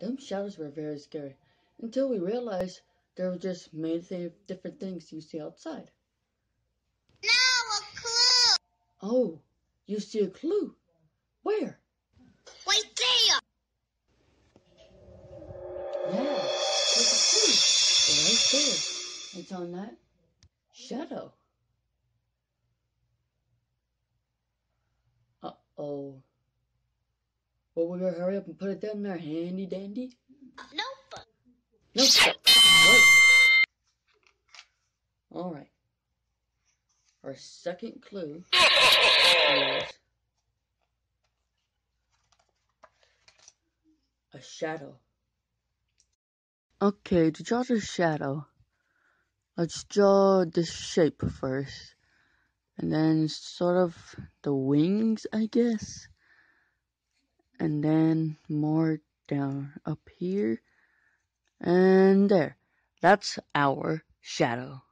them shadows were very scary. Until we realized they were just made of different things you see outside. Now a clue! Oh, you see a clue. Where? Right there! Yeah, there's a clue. Right there. It's on that shadow. Uh-oh. Well, we gotta hurry up and put it down there, handy dandy. Nope. Nope. Wait. Alright. Our second clue is a shadow. Okay, to draw the shadow, let's draw the shape first. And then sort of the wings, I guess. And then more down up here. And there. That's our shadow.